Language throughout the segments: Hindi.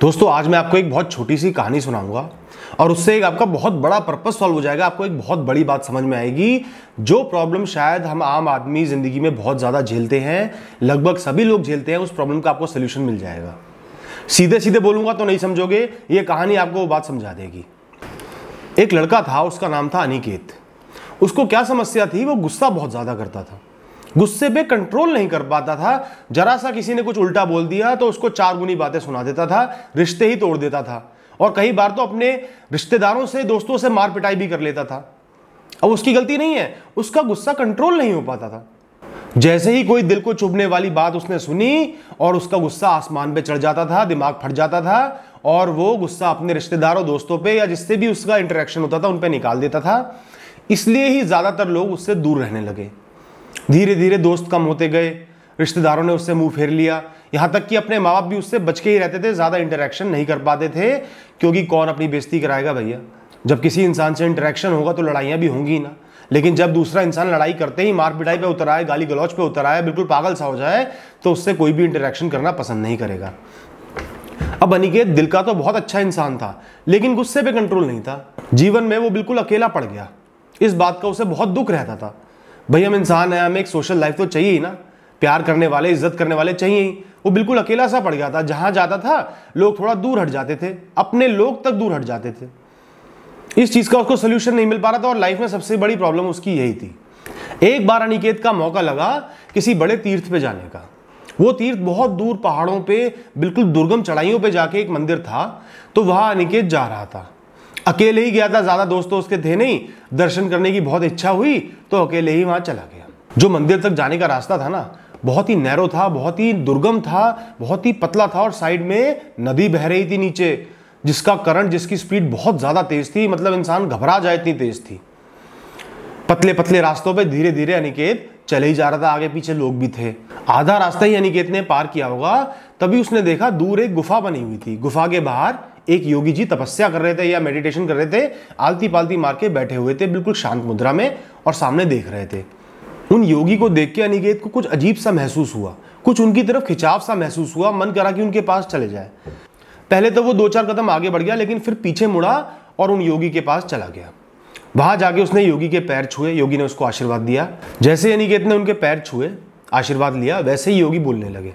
दोस्तों, आज मैं आपको एक बहुत छोटी सी कहानी सुनाऊँगा और उससे एक आपका बहुत बड़ा पर्पस सॉल्व हो जाएगा, आपको एक बहुत बड़ी बात समझ में आएगी, जो प्रॉब्लम शायद हम आम आदमी ज़िंदगी में बहुत ज़्यादा झेलते हैं, लगभग सभी लोग झेलते हैं, उस प्रॉब्लम का आपको सोल्यूशन मिल जाएगा। सीधे सीधे बोलूँगा तो नहीं समझोगे, ये कहानी आपको वो बात समझा देगी। एक लड़का था, उसका नाम था अनिकेत। उसको क्या समस्या थी, वो गुस्सा बहुत ज़्यादा करता था। गुस्से पे कंट्रोल नहीं कर पाता था। जरा सा किसी ने कुछ उल्टा बोल दिया तो उसको चार गुनी बातें सुना देता था, रिश्ते ही तोड़ देता था। और कई बार तो अपने रिश्तेदारों से, दोस्तों से मार पिटाई भी कर लेता था। अब उसकी गलती नहीं है, उसका गुस्सा कंट्रोल नहीं हो पाता था। जैसे ही कोई दिल को चुभने वाली बात उसने सुनी और उसका गुस्सा आसमान पे चढ़ जाता था, दिमाग फट जाता था और वो गुस्सा अपने रिश्तेदारों, दोस्तों पे या जिससे भी उसका इंटरेक्शन होता था, उन पे निकाल देता था। इसलिए ही ज़्यादातर लोग उससे दूर रहने लगे। धीरे धीरे दोस्त कम होते गए, रिश्तेदारों ने उससे मुँह फेर लिया। यहाँ तक कि अपने माँ बाप भी उससे बच के ही रहते थे, ज़्यादा इंटरेक्शन नहीं कर पाते थे, क्योंकि कौन अपनी बेइज्जती कराएगा भैया? जब किसी इंसान से इंटरेक्शन होगा तो लड़ाइयाँ भी होंगी ना। लेकिन जब दूसरा इंसान लड़ाई करते ही मार पिटाई पे उतर आए गाली गलौज पे उतर आए बिल्कुल पागल सा हो जाए तो उससे कोई भी इंटरेक्शन करना पसंद नहीं करेगा। अब अनिकेत, दिल का तो बहुत अच्छा इंसान था, लेकिन गुस्से पे कंट्रोल नहीं था। जीवन में वो बिल्कुल अकेला पड़ गया। इस बात का उसे बहुत दुख रहता था। भाई, हम इंसान हैं, हमें एक सोशल लाइफ तो चाहिए ही ना। प्यार करने वाले, इज़्ज़त करने वाले चाहिए ही। वो बिल्कुल अकेला सा पड़ गया था, जहाँ जाता था, लोग थोड़ा दूर हट जाते थे, अपने लोग तक दूर हट जाते थे। इस चीज़ का उसको सोल्यूशन नहीं मिल पा रहा था और लाइफ में सबसे बड़ी प्रॉब्लम उसकी यही थी। एक बार अनिकेत का मौका लगा किसी बड़े तीर्थ पे जाने का। वो तीर्थ बहुत दूर पहाड़ों पे, बिल्कुल दुर्गम चढ़ाइयों पे जाके एक मंदिर था तो वहाँ अनिकेत जा रहा था। अकेले ही गया था, ज़्यादा दोस्तों उसके थे नहीं। दर्शन करने की बहुत इच्छा हुई तो अकेले ही वहाँ चला गया। जो मंदिर तक जाने का रास्ता था ना, बहुत ही नैरो था, बहुत ही दुर्गम था, बहुत ही पतला था और साइड में नदी बह रही थी नीचे, जिसका करंट, जिसकी स्पीड बहुत ज़्यादा तेज थी मतलब इंसान घबरा जाए इतनी तेज थी। पतले पतले रास्तों पे धीरे धीरे अनिकेत चले ही जा रहा था, आगे पीछे लोग भी थे। आधा रास्ता ही अनिकेत ने पार किया होगा, तभी उसने देखा दूर एक गुफा बनी हुई थी। गुफा के बाहर एक योगी जी तपस्या कर रहे थे या मेडिटेशन कर रहे थे आलती पालती मार के बैठे हुए थे बिल्कुल शांत मुद्रा में और सामने देख रहे थे। उन योगी को देख के अनिकेत को कुछ अजीब सा महसूस हुआ। कुछ उनकी तरफ़ खिंचाव सा महसूस हुआ, मन करा कि उनके पास चले जाए। पहले तो वो दो चार कदम आगे बढ़ गया, लेकिन फिर पीछे मुड़ा और उन योगी के पास चला गया। वहाँ जाके उसने योगी के पैर छुए, योगी ने उसको आशीर्वाद दिया। जैसे अनिकेत ने उनके पैर छुए, आशीर्वाद लिया, वैसे ही योगी बोलने लगे।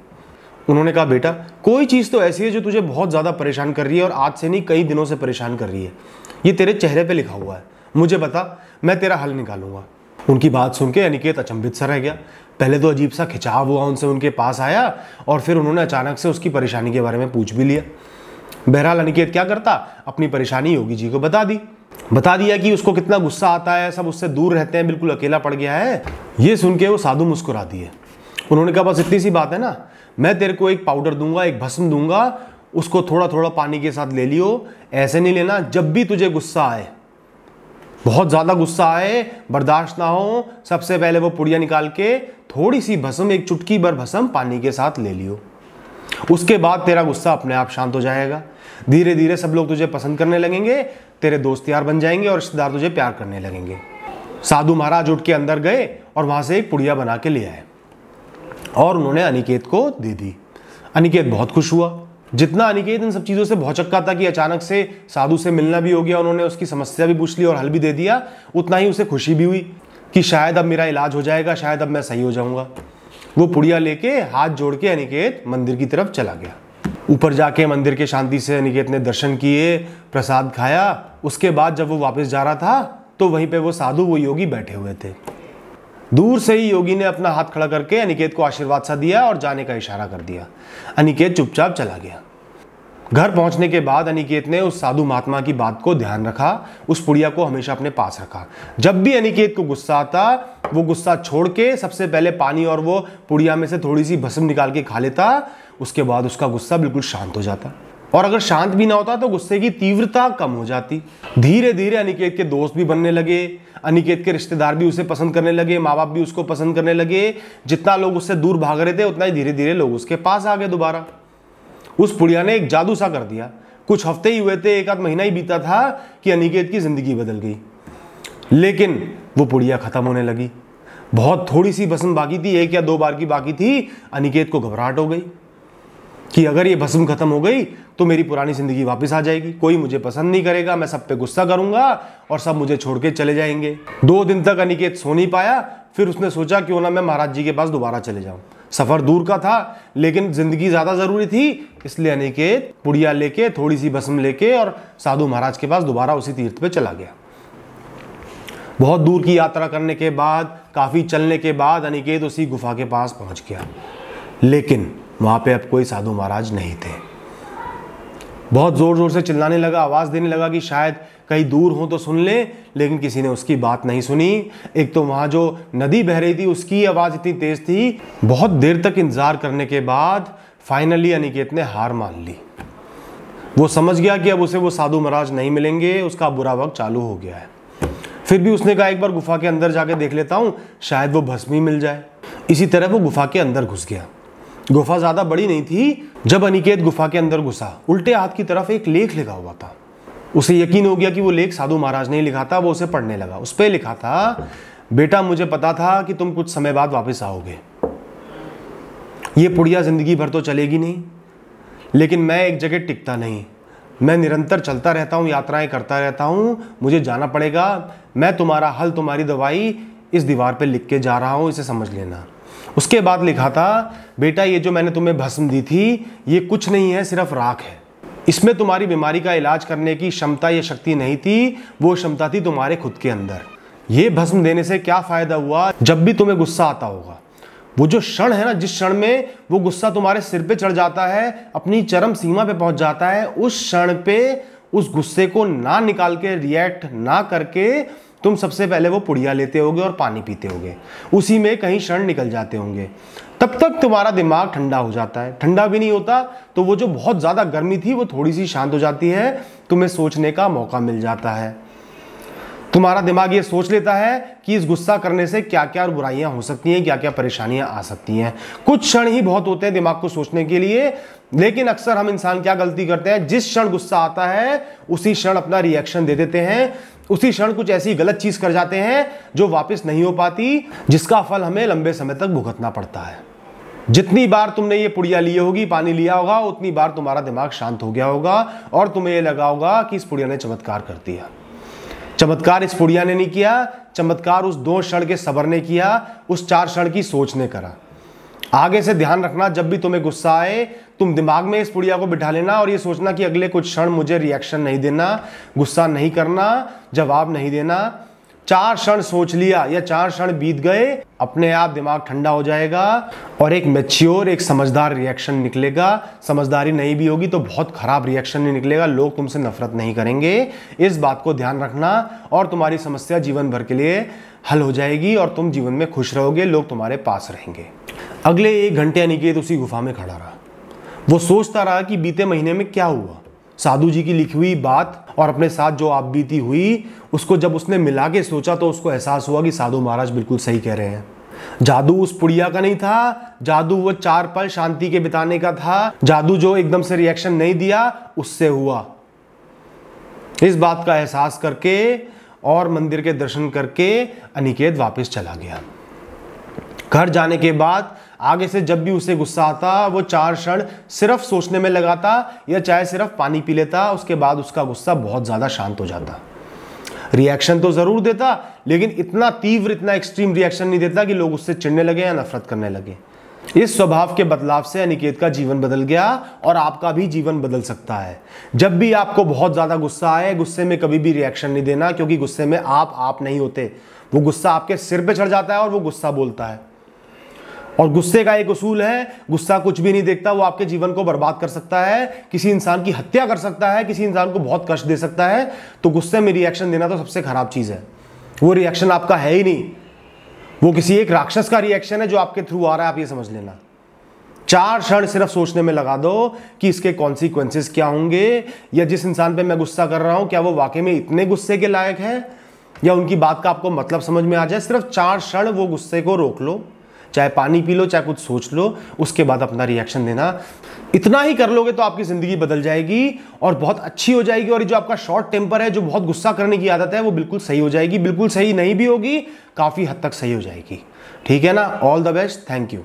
उन्होंने कहा, बेटा, कोई चीज़ तो ऐसी है जो तुझे बहुत ज़्यादा परेशान कर रही है और आज से नहीं, कई दिनों से परेशान कर रही है। ये तेरे चेहरे पे लिखा हुआ है। मुझे बता, मैं तेरा हल निकालूँगा। उनकी बात सुन के अनिकेत अचंभित सा रह गया। पहले तो अजीब सा खिंचाव हुआ उनसे, उनके पास आया और फिर उन्होंने अचानक से उसकी परेशानी के बारे में पूछ भी लिया। बहरहाल, अनिकेत क्या करता? अपनी परेशानी योगी जी को बता दी। बता दिया कि उसको कितना गुस्सा आता है, सब उससे दूर रहते हैं, बिल्कुल अकेला पड़ गया है। ये सुन के वो साधु मुस्कुरा दिए उन्होंने कहा, बस इतनी सी बात है ना मैं तेरे को एक पाउडर दूँगा, एक भस्म दूँगा, उसको थोड़ा थोड़ा पानी के साथ ले लियो। ऐसे नहीं लेना, जब भी तुझे गुस्सा आए। बहुत ज़्यादा गुस्सा आए, बर्दाश्त ना हो, सबसे पहले वो पुड़िया निकाल के थोड़ी सी भस्म, एक चुटकी भर भस्म पानी के साथ ले लियो। उसके बाद तेरा गुस्सा अपने आप शांत हो जाएगा। धीरे धीरे सब लोग तुझे पसंद करने लगेंगे, तेरे दोस्त यार बन जाएँगे और रिश्तेदार तुझे प्यार करने लगेंगे। साधु महाराज उठ के अंदर गए और वहाँ से एक पुड़िया बना के ले आए। और उन्होंने अनिकेत को दे दी। अनिकेत बहुत खुश हुआ। जितना अनिकेत इन सब चीज़ों से भौचक्का था कि अचानक से साधु से मिलना भी हो गया, उन्होंने उसकी समस्या भी पूछ ली और हल भी दे दिया, उतना ही उसे खुशी भी हुई कि शायद अब मेरा इलाज हो जाएगा, शायद अब मैं सही हो जाऊँगा। वो पुड़िया लेके हाथ जोड़ के अनिकेत मंदिर की तरफ़ चला गया। ऊपर जाके मंदिर के शांति से अनिकेत ने दर्शन किए, प्रसाद खाया। उसके बाद जब वो वापस जा रहा था तो वहीं पे वो साधु, वो योगी बैठे हुए थे। दूर से ही योगी ने अपना हाथ खड़ा करके अनिकेत को आशीर्वाद सा दिया और जाने का इशारा कर दिया। अनिकेत चुपचाप चला गया। घर पहुँचने के बाद अनिकेत ने उस साधु महात्मा की बात को ध्यान रखा, उस पुड़िया को हमेशा अपने पास रखा। जब भी अनिकेत को गुस्सा आता, वो गुस्सा छोड़ के सबसे पहले पानी और वो पुड़िया में से थोड़ी सी भस्म निकाल के खा लेता, उसके बाद उसका गुस्सा बिल्कुल शांत हो जाता। और अगर शांत भी ना होता तो गुस्से की तीव्रता कम हो जाती। धीरे धीरे अनिकेत के दोस्त भी बनने लगे, अनिकेत के रिश्तेदार भी उसे पसंद करने लगे माँ बाप भी उसको पसंद करने लगे। जितना लोग उससे दूर भाग रहे थे, उतना ही धीरे धीरे लोग उसके पास आ गए दोबारा। उस पुड़िया ने एक जादू सा कर दिया। कुछ हफ़्ते ही हुए थे, एक आध महीना ही बीता था कि अनिकेत की ज़िंदगी बदल गई। लेकिन वो पुड़िया खत्म होने लगी। बहुत थोड़ी सी बसंत बाकी थी, एक या दो बार की बाकी थी, अनिकेत को घबराहट हो गई। कि अगर ये भस्म खत्म हो गई तो मेरी पुरानी ज़िंदगी वापस आ जाएगी। कोई मुझे पसंद नहीं करेगा, मैं सब पे गुस्सा करूँगा और सब मुझे छोड़ के चले जाएँगे। दो दिन तक अनिकेत सो नहीं पाया, फिर उसने सोचा, क्यों ना मैं महाराज जी के पास दोबारा चले जाऊँ? सफ़र दूर का था, लेकिन ज़िंदगी ज़्यादा ज़रूरी थी, इसलिए अनिकेत पुड़िया लेके थोड़ी सी भस्म लेके और साधु महाराज के पास दोबारा उसी तीर्थ पे चला गया। बहुत दूर की यात्रा करने के बाद, काफ़ी चलने के बाद अनिकेत उसी गुफा के पास पहुँच गया। लेकिन वहाँ पे अब कोई साधु महाराज नहीं थे। बहुत ज़ोर ज़ोर से चिल्लाने लगा, आवाज़ देने लगा कि शायद कहीं दूर हो तो सुन ले, लेकिन किसी ने उसकी बात नहीं सुनी। एक तो वहाँ जो नदी बह रही थी, उसकी आवाज़ इतनी तेज थी, बहुत देर तक इंतज़ार करने के बाद फाइनली अनिकेत ने हार मान ली। वो समझ गया कि अब उसे वो साधु महाराज नहीं मिलेंगे, उसका बुरा वक्त चालू हो गया है। फिर भी उसने कहा, एक बार गुफा के अंदर जाके देख लेता हूँ, शायद वो भस्मी मिल जाए। इसी तरह वो गुफा के अंदर घुस गया। गुफा ज़्यादा बड़ी नहीं थी, जब अनिकेत गुफा के अंदर घुसा। उल्टे हाथ की तरफ़ एक लेख लिखा हुआ था। उसे यकीन हो गया कि वो लेख साधु महाराज ने लिखा था, वो उसे पढ़ने लगा। उस पर लिखा था, बेटा, मुझे पता था कि तुम कुछ समय बाद वापस आओगे। ये पुड़िया ज़िंदगी भर तो चलेगी नहीं, लेकिन मैं एक जगह टिकता नहीं। मैं निरंतर चलता रहता हूँ, यात्राएँ करता रहता हूँ, मुझे जाना पड़ेगा। मैं तुम्हारा हल, तुम्हारी दवाई इस दीवार पर लिख के जा रहा हूँ, इसे समझ लेना। उसके बाद लिखा था, बेटा, ये जो मैंने तुम्हें भस्म दी थी, ये कुछ नहीं है, सिर्फ़ राख है। इसमें तुम्हारी बीमारी का इलाज करने की क्षमता या शक्ति नहीं थी, वो क्षमता थी तुम्हारे खुद के अंदर। ये भस्म देने से क्या फ़ायदा हुआ? जब भी तुम्हें गुस्सा आता होगा। वो जो क्षण है ना, जिस क्षण में वो गुस्सा तुम्हारे सिर पे चढ़ जाता है, अपनी चरम सीमा पे पहुँच जाता है, उस क्षण पे उस गुस्से को ना निकाल के, रिएक्ट ना करके तुम सबसे पहले वो पुड़िया लेते होगे और पानी पीते होगे। उसी में कहीं क्षण निकल जाते होंगे। तब तक तुम्हारा दिमाग ठंडा हो जाता है। ठंडा भी नहीं होता तो वो जो बहुत ज़्यादा गर्मी थी, वो थोड़ी सी शांत हो जाती है। तुम्हें सोचने का मौका मिल जाता है। तुम्हारा दिमाग ये सोच लेता है कि इस गुस्सा करने से क्या क्या बुराइयाँ हो सकती हैं क्या क्या परेशानियाँ आ सकती हैं। कुछ क्षण ही बहुत होते हैं दिमाग को सोचने के लिए, लेकिन अक्सर हम इंसान क्या गलती करते हैं, जिस क्षण गुस्सा आता है, उसी क्षण अपना रिएक्शन दे देते हैं, उसी क्षण कुछ ऐसी गलत चीज़ कर जाते हैं, जो वापस नहीं हो पाती, जिसका फल हमें लंबे समय तक भुगतना पड़ता है। जितनी बार तुमने ये पुड़िया ली होगी, पानी लिया होगा, उतनी बार तुम्हारा दिमाग शांत हो गया होगा, और तुम्हें ये लगा होगा कि इस पुड़िया ने चमत्कार कर दिया। चमत्कार इस पुड़िया ने नहीं किया, चमत्कार उस दो क्षण के सबर ने किया, उस चार क्षण की सोच ने करा। आगे से ध्यान रखना, जब भी तुम्हें गुस्सा आए, तुम दिमाग में इस पुड़िया को बिठा लेना और ये सोचना कि अगले कुछ क्षण मुझे रिएक्शन नहीं देना, गुस्सा नहीं करना, जवाब नहीं देना। चार क्षण सोच लिया या चार क्षण बीत गए, अपने आप दिमाग ठंडा हो जाएगा और एक मेच्योर एक समझदार रिएक्शन निकलेगा। समझदारी नहीं भी होगी तो बहुत खराब रिएक्शन नहीं निकलेगा। लोग तुमसे नफरत नहीं करेंगे। इस बात को ध्यान रखना और तुम्हारी समस्या जीवन भर के लिए हल हो जाएगी और तुम जीवन में खुश रहोगे, लोग तुम्हारे पास रहेंगे। अगले एक घंटे अनिकेत उसी गुफा में खड़ा रहा। वो सोचता रहा कि बीते महीने में क्या हुआ? साधु जी की लिखी हुई बात और अपने साथ जो आप बीती हुई, उसको जब उसने मिला के सोचा तो उसको एहसास हुआ कि साधु महाराज बिल्कुल सही कह रहे हैं। जादू उस पुड़िया का नहीं था, जादू वो चार पल शांति के बिताने का था, जादू जो एकदम से रिएक्शन नहीं दिया, उससे हुआ। इस बात का एहसास करके और मंदिर के दर्शन करके अनिकेत वापस चला गया। घर जाने के बाद आगे से जब भी उसे गुस्सा आता, वो चार क्षण सिर्फ़ सोचने में लगाता या चाहे सिर्फ़ पानी पी लेता, उसके बाद उसका गुस्सा बहुत ज़्यादा शांत हो जाता। रिएक्शन तो ज़रूर देता, लेकिन इतना तीव्र, इतना एक्सट्रीम रिएक्शन नहीं देता कि लोग उससे चिड़ने लगे या नफरत करने लगे। इस स्वभाव के बदलाव से अनिकेत का जीवन बदल गया और आपका भी जीवन बदल सकता है। जब भी आपको बहुत ज़्यादा गुस्सा आए, गुस्से में कभी भी रिएक्शन नहीं देना, क्योंकि गुस्से में आप आप नहीं होते। वो गुस्सा आपके सिर पे चढ़ जाता है और वो गुस्सा बोलता है। और गुस्से का एक उसूल है, गुस्सा कुछ भी नहीं देखता, वो आपके जीवन को बर्बाद कर सकता है, किसी इंसान की हत्या कर सकता है, किसी इंसान को बहुत कष्ट दे सकता है तो गुस्से में रिएक्शन देना तो सबसे खराब चीज़ है। वो रिएक्शन आपका है ही नहीं। वो किसी एक राक्षस का रिएक्शन है जो आपके थ्रू आ रहा है, आप ये समझ लेना। चार क्षण सिर्फ़ सोचने में लगा दो कि इसके कॉन्सिक्वेंसेस क्या होंगे, या जिस इंसान पे मैं गुस्सा कर रहा हूँ, क्या वो वाकई में इतने गुस्से के लायक है? या उनकी बात का आपको मतलब समझ में आ जाए, सिर्फ़ चार क्षण वो गुस्से को रोक लो। चाहे पानी पी लो, चाहे कुछ सोच लो, उसके बाद अपना रिएक्शन देना। इतना ही कर लोगे तो आपकी ज़िंदगी बदल जाएगी और बहुत अच्छी हो जाएगी और जो आपका शॉर्ट टेम्पर है, जो बहुत गुस्सा करने की आदत है, वो बिल्कुल सही हो जाएगी, बिल्कुल सही नहीं भी होगी, काफ़ी हद तक सही हो जाएगी। ठीक है ना? All the best thank you